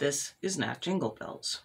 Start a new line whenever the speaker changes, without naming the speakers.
This is not Jingle Bells.